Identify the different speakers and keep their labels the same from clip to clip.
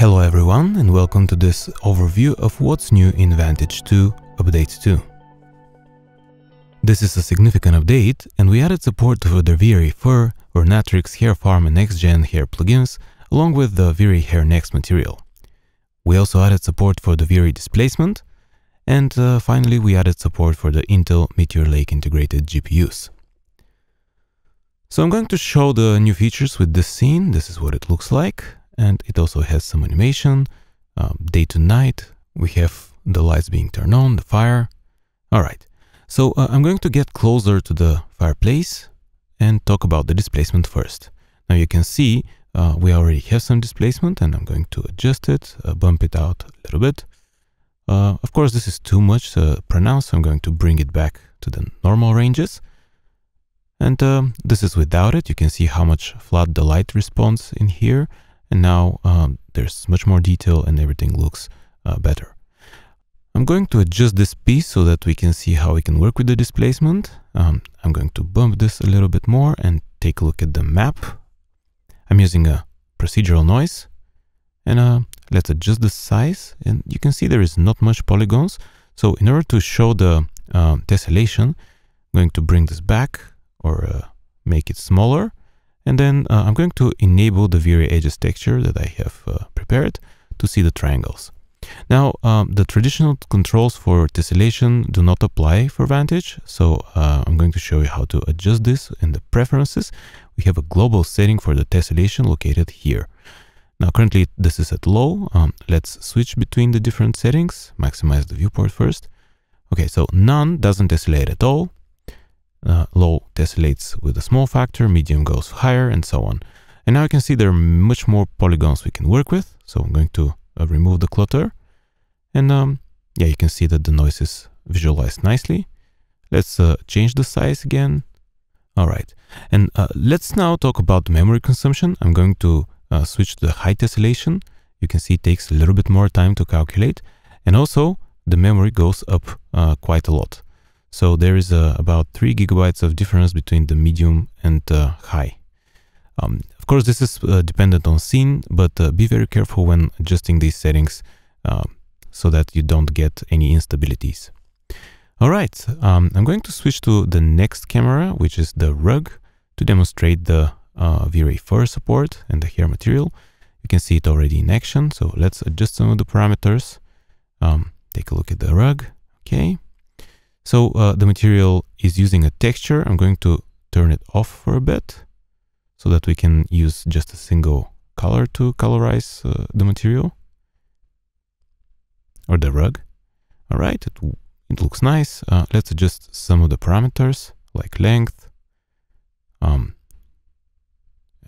Speaker 1: Hello everyone and welcome to this overview of what's new in Vantage 2 Update 2. This is a significant update and we added support for the V-Ray Fur, Ornatrix Hair Farm and Next Gen hair plugins along with the V-Ray Hair Next material. We also added support for the V-Ray displacement and uh, finally we added support for the Intel Meteor Lake integrated GPUs. So I'm going to show the new features with this scene. This is what it looks like and it also has some animation, um, day to night. We have the lights being turned on, the fire. All right, so uh, I'm going to get closer to the fireplace and talk about the displacement first. Now you can see uh, we already have some displacement and I'm going to adjust it, uh, bump it out a little bit. Uh, of course, this is too much to pronounce, so I'm going to bring it back to the normal ranges. And um, this is without it. You can see how much flat the light responds in here. And now um, there's much more detail and everything looks uh, better. I'm going to adjust this piece so that we can see how we can work with the displacement. Um, I'm going to bump this a little bit more and take a look at the map. I'm using a procedural noise and uh, let's adjust the size and you can see there is not much polygons. So in order to show the uh, tessellation, I'm going to bring this back or uh, make it smaller and then uh, I'm going to enable the V-Ray Edges texture that I have uh, prepared to see the triangles. Now, um, the traditional controls for tessellation do not apply for Vantage, so uh, I'm going to show you how to adjust this in the preferences. We have a global setting for the tessellation located here. Now, currently this is at low. Um, let's switch between the different settings, maximize the viewport first. Okay, so none doesn't tessellate at all uh, low tessellates with a small factor, medium goes higher, and so on. And now you can see there are much more polygons we can work with. So I'm going to uh, remove the clutter. And um, yeah, you can see that the noise is visualized nicely. Let's uh, change the size again. All right. And uh, let's now talk about memory consumption. I'm going to uh, switch to the high tessellation. You can see it takes a little bit more time to calculate. And also the memory goes up uh, quite a lot. So there is uh, about 3 gigabytes of difference between the medium and uh, high. Um, of course, this is uh, dependent on scene, but uh, be very careful when adjusting these settings uh, so that you don't get any instabilities. All right, um, I'm going to switch to the next camera, which is the rug, to demonstrate the uh, V-Ray support and the hair material. You can see it already in action, so let's adjust some of the parameters. Um, take a look at the rug, okay. So uh, the material is using a texture. I'm going to turn it off for a bit so that we can use just a single color to colorize uh, the material or the rug. All right, it, it looks nice. Uh, let's adjust some of the parameters like length. Um,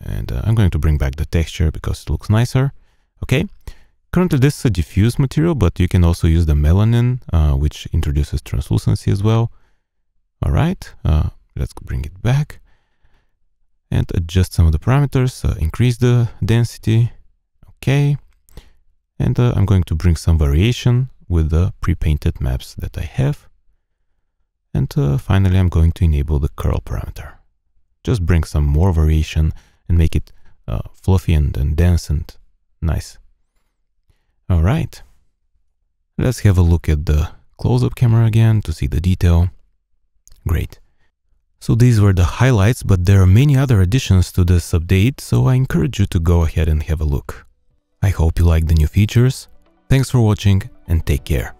Speaker 1: and uh, I'm going to bring back the texture because it looks nicer. Okay, Currently this is a diffuse material, but you can also use the melanin, uh, which introduces translucency as well. All right, uh, let's bring it back and adjust some of the parameters, uh, increase the density. Okay, and uh, I'm going to bring some variation with the pre-painted maps that I have. And uh, finally, I'm going to enable the curl parameter. Just bring some more variation and make it uh, fluffy and, and dense and nice. Right. Let's have a look at the close-up camera again to see the detail. Great. So these were the highlights, but there are many other additions to this update, so I encourage you to go ahead and have a look. I hope you like the new features. Thanks for watching and take care.